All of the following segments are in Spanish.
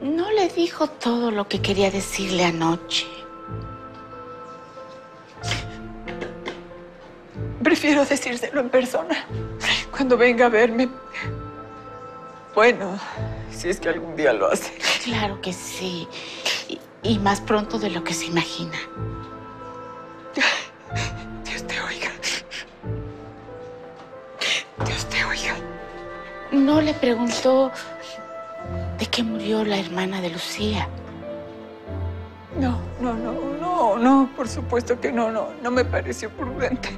No le dijo todo lo que quería decirle anoche. Prefiero decírselo en persona. Cuando venga a verme. Bueno, si es que algún día lo hace. Claro que sí. Y, y más pronto de lo que se imagina. Dios te oiga. Dios te oiga. No le preguntó qué murió la hermana de Lucía. No, no, no, no, no, por supuesto que no, no, no me pareció prudente.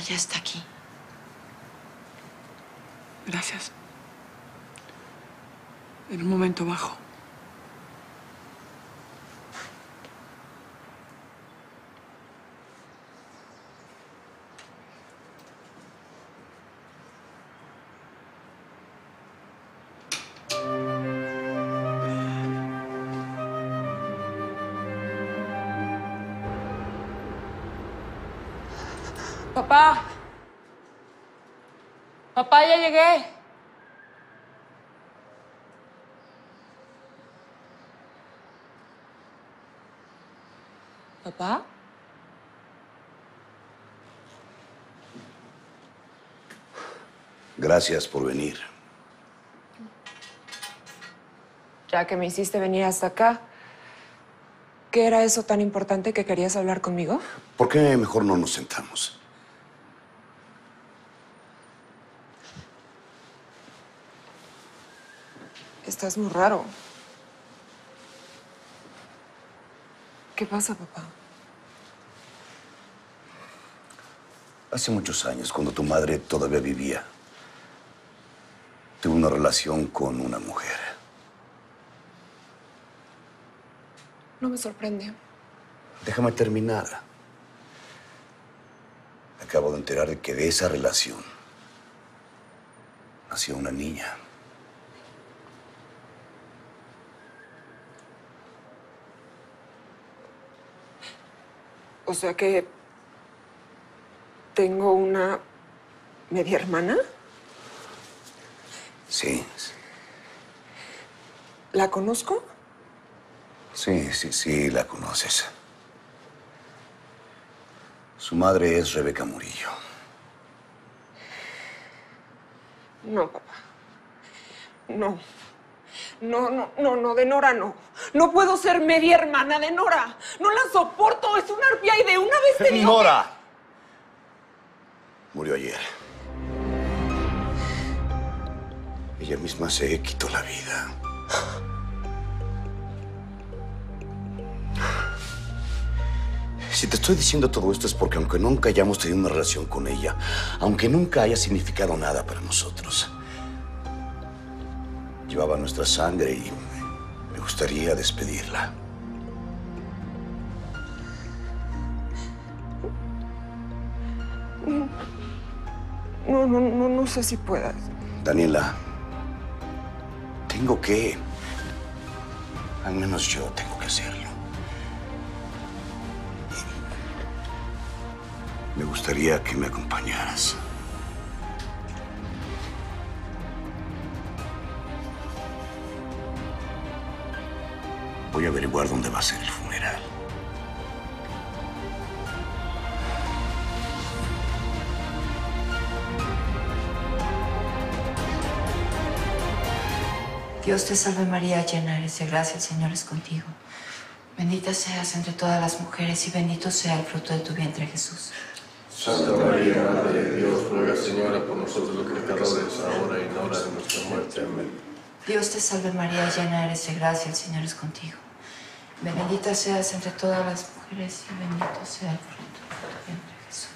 Ya está aquí. Gracias. En un momento bajo. Papá, ya llegué. ¿Papá? Gracias por venir. Ya que me hiciste venir hasta acá, ¿qué era eso tan importante que querías hablar conmigo? ¿Por qué mejor no nos sentamos? Estás muy raro. ¿Qué pasa, papá? Hace muchos años, cuando tu madre todavía vivía, tuve una relación con una mujer. No me sorprende. Déjame terminar. Acabo de enterar de que de esa relación nació una niña. O sea que tengo una media hermana. Sí, ¿La conozco? sí, sí, sí, la conoces. Su madre es Rebeca Murillo. No, papá. No. No, no, no, no, de Nora no. No puedo ser media hermana de Nora. No la soporto, es una arpía y de una vez te digo. ¡Nora! Murió ayer. Ella misma se quitó la vida. Si te estoy diciendo todo esto es porque aunque nunca hayamos tenido una relación con ella, aunque nunca haya significado nada para nosotros, llevaba nuestra sangre y me gustaría despedirla. No, no, no, no sé si puedas. Daniela, tengo que. Al menos yo tengo que hacerlo. Me gustaría que me acompañaras. Voy a averiguar dónde va a ser el funeral. Dios te salve María, llena eres de gracia, el Señor es contigo. Bendita seas entre todas las mujeres y bendito sea el fruto de tu vientre Jesús. Santa María, Madre de Dios, ruega Señora por nosotros los pecadores, ahora y en la hora de nuestra muerte. Amén. Dios te salve María, llena eres de gracia, el Señor es contigo. Bendita seas entre todas las mujeres y bendito sea el fruto de tu vientre Jesús.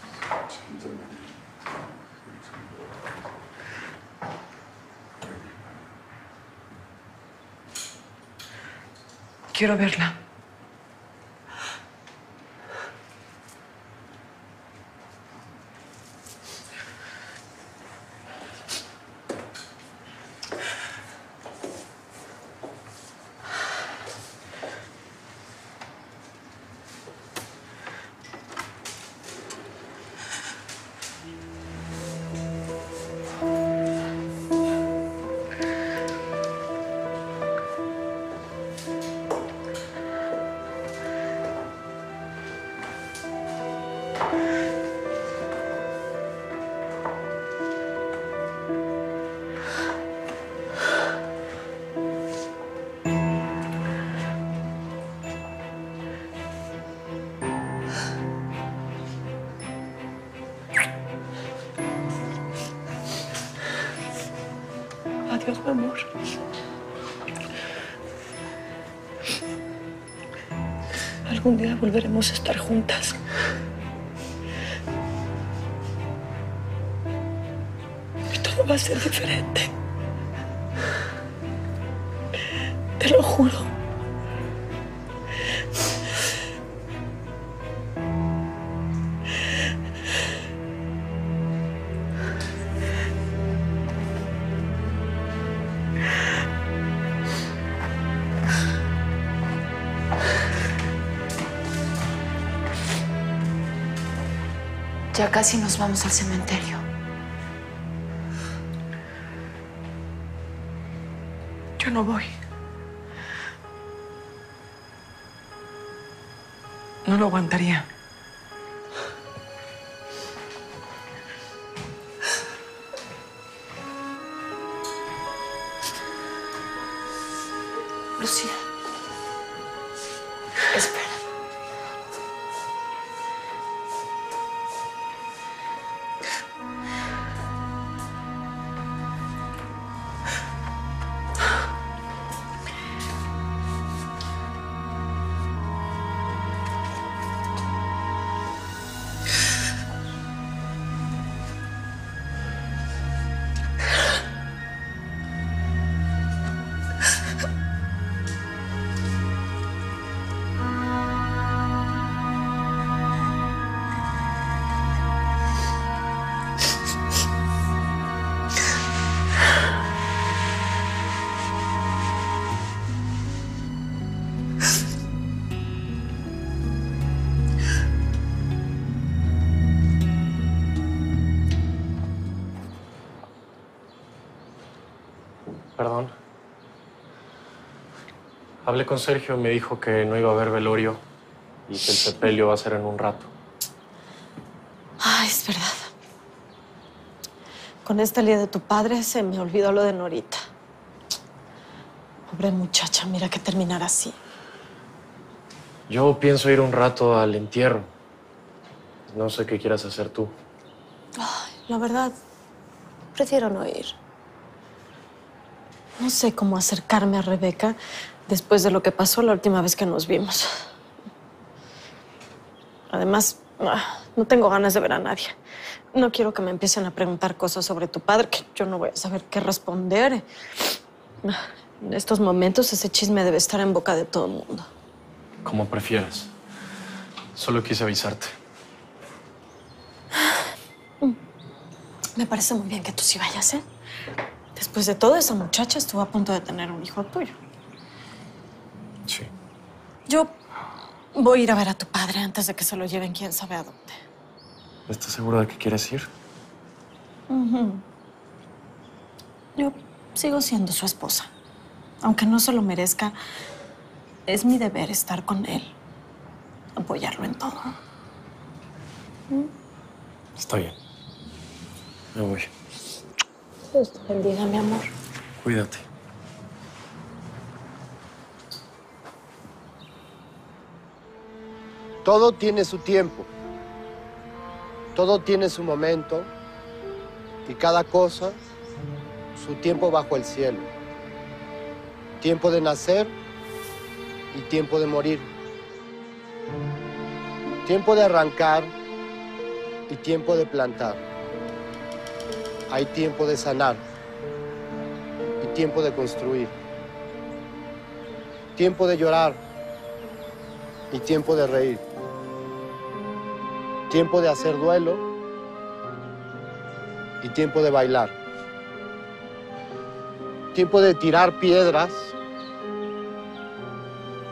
Quiero verla. Algún día volveremos a estar juntas. Y todo va a ser diferente. Te lo juro. Ya casi nos vamos al cementerio. Yo no voy. No lo aguantaría. Hablé con Sergio, me dijo que no iba a haber velorio y que el sepelio va a ser en un rato. Ay, es verdad. Con esta lía de tu padre se me olvidó lo de Norita. Pobre muchacha, mira que terminar así. Yo pienso ir un rato al entierro. No sé qué quieras hacer tú. Ay, la verdad, prefiero no ir. No sé cómo acercarme a Rebeca después de lo que pasó la última vez que nos vimos. Además, ah, no tengo ganas de ver a nadie. No quiero que me empiecen a preguntar cosas sobre tu padre que yo no voy a saber qué responder. Ah, En estos momentos ese chisme debe estar en boca de todo el mundo. Como prefieras. Solo quise avisarte. Me parece muy bien que tú sí vayas, ¿eh? Después de todo, esa muchacha estuvo a punto de tener un hijo tuyo. Sí. Yo voy a ir a ver a tu padre antes de que se lo lleven quién sabe a dónde. ¿Estás seguro de que quieres ir? Ujú. Yo sigo siendo su esposa. Aunque no se lo merezca, es mi deber estar con él. Apoyarlo en todo. Está bien. Me voy. Dios te bendiga, mi amor. Cuídate. Todo tiene su tiempo, todo tiene su momento y cada cosa su tiempo bajo el cielo. Tiempo de nacer y tiempo de morir. Tiempo de arrancar y tiempo de plantar. Hay tiempo de sanar y tiempo de construir. Tiempo de llorar y tiempo de reír. Tiempo de hacer duelo y tiempo de bailar. Tiempo de tirar piedras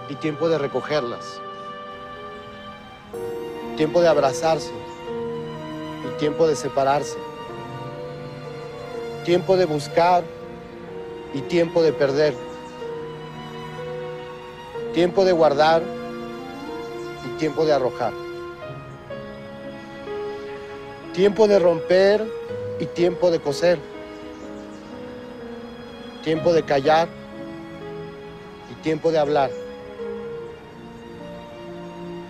y tiempo de recogerlas. Tiempo de abrazarse y tiempo de separarse. Tiempo de buscar y tiempo de perder. Tiempo de guardar y tiempo de arrojar. Tiempo de romper y tiempo de coser. Tiempo de callar y tiempo de hablar.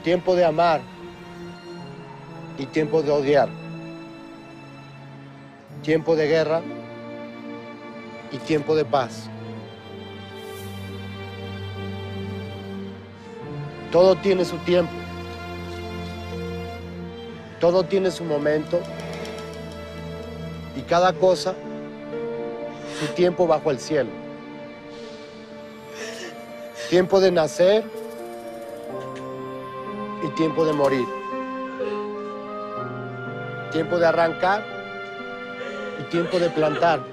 Tiempo de amar y tiempo de odiar. Tiempo de guerra y tiempo de paz. Todo tiene su tiempo. Todo tiene su momento. Y cada cosa su tiempo bajo el cielo. Tiempo de nacer y tiempo de morir. Tiempo de arrancar y tiempo de plantar.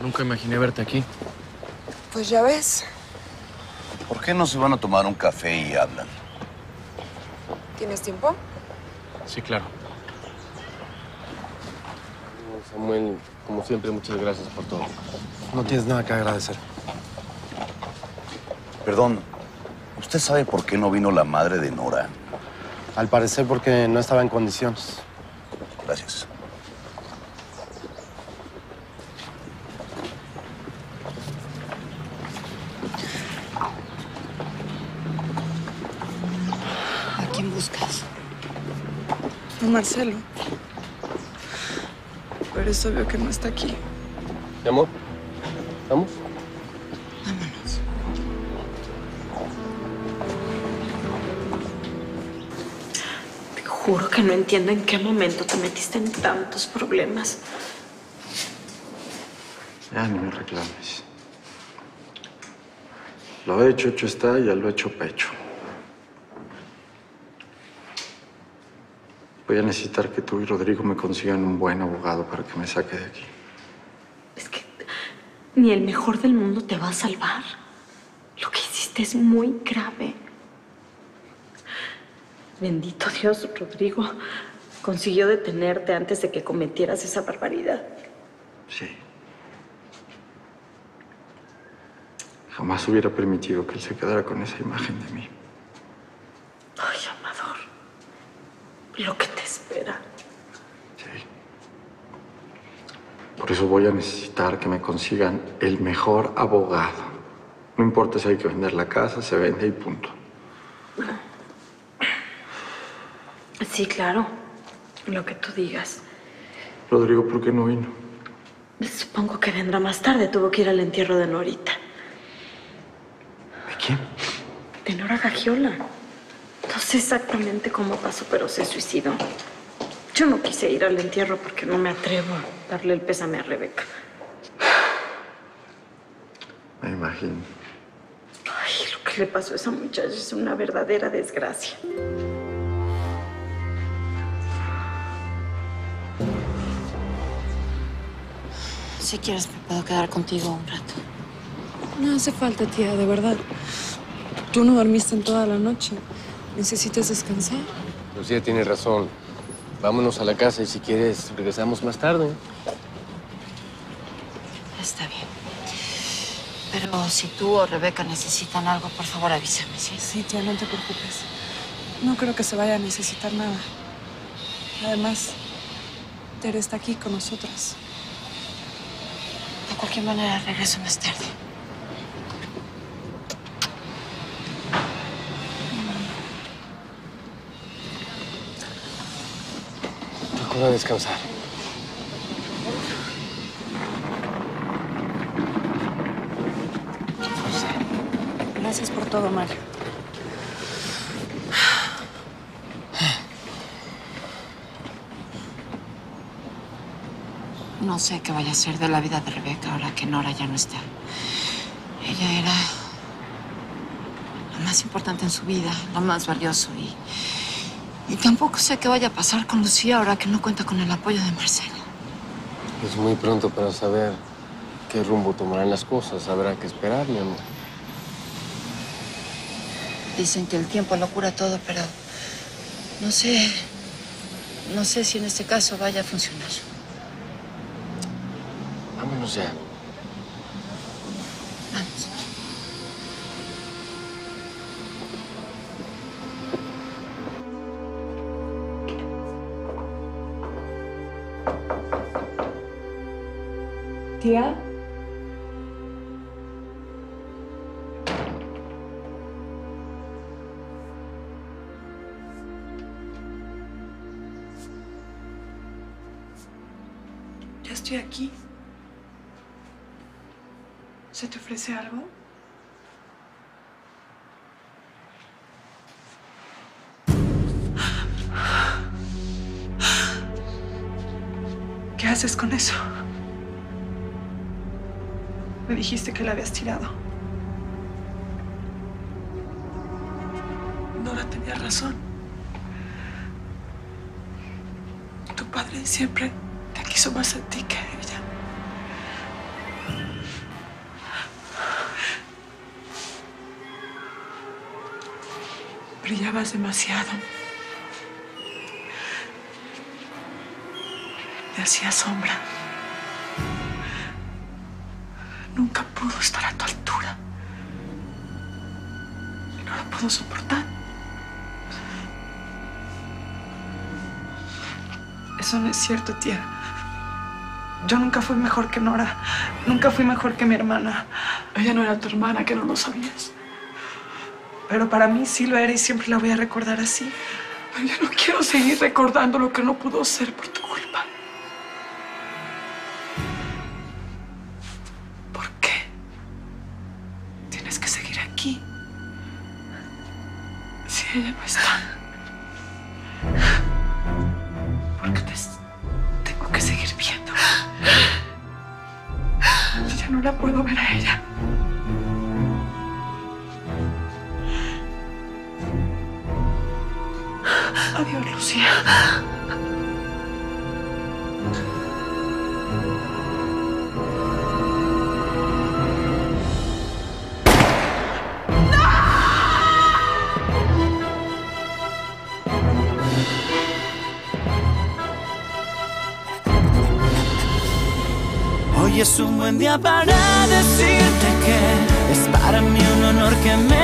Nunca imaginé verte aquí. Pues ya ves, ¿Por qué no se van a tomar un café y hablan? ¿Tienes tiempo? Sí, claro. Samuel, como siempre, muchas gracias por todo. No tienes nada que agradecer. Perdón, ¿usted sabe por qué no vino la madre de Nora? Al parecer porque no estaba en condiciones. Gracias. ¿A quién buscas? A Marcelo. Pero es obvio que no está aquí. ¿Mi amor? ¿Vamos? Vámonos. Te juro que no entiendo en qué momento te metiste en tantos problemas. Ya ni me reclames. Lo hecho, hecho está, ya lo he hecho pecho. Voy a necesitar que tú y Rodrigo me consigan un buen abogado para que me saque de aquí. Es que ni el mejor del mundo te va a salvar. Lo que hiciste es muy grave. Bendito Dios, Rodrigo consiguió detenerte antes de que cometieras esa barbaridad. Sí. Jamás hubiera permitido que él se quedara con esa imagen de mí. Ay, Amador, lo que espera. Sí. Por eso voy a necesitar que me consigan el mejor abogado. No importa si hay que vender la casa, se vende y punto. Sí, claro, lo que tú digas. Rodrigo, ¿por qué no vino? Supongo que vendrá más tarde. Tuvo que ir al entierro de Norita. ¿De quién? De Nora Gagiola. No sé exactamente cómo pasó, pero se suicidó. Yo no quise ir al entierro porque no me atrevo a darle el pésame a Rebeca. Me imagino. Ay, lo que le pasó a esa muchacha es una verdadera desgracia. Si quieres, me puedo quedar contigo un rato. No hace falta, tía, de verdad. Tú no dormiste en toda la noche. ¿Necesitas descansar? Lucía tiene razón. Vámonos a la casa y si quieres regresamos más tarde. Está bien. Pero si tú o Rebeca necesitan algo, por favor avísame, ¿sí? Sí, tía, no te preocupes. No creo que se vaya a necesitar nada. Además, Tere está aquí con nosotras. De cualquier manera, regreso más tarde. A descansar. Gracias por todo, Mario. No sé qué vaya a ser de la vida de Rebeca ahora que Nora ya no está. Ella era lo más importante en su vida, lo más valioso. Y, y tampoco sé qué vaya a pasar con Lucía ahora que no cuenta con el apoyo de Marcelo. Es muy pronto para saber qué rumbo tomarán las cosas. Habrá que esperar, mi amor. Dicen que el tiempo lo cura todo, pero no sé. No sé si en este caso vaya a funcionar. Vámonos ya. Vamos. Tía. Ya estoy aquí. ¿Se te ofrece algo? ¿Qué haces con eso? Me dijiste que la habías tirado. Nora tenía razón. Tu padre siempre te quiso más a ti que a ella. Brillabas demasiado. Me hacía sombra. Eso no es cierto, tía. Yo nunca fui mejor que Nora. Nunca fui mejor que mi hermana. Ella no era tu hermana, que no lo sabías. Pero para mí sí lo era y siempre la voy a recordar así. Yo no quiero seguir recordando lo que no pudo ser por Adiós, Lucía. Hoy es un buen día para decirte que es para mí un honor que me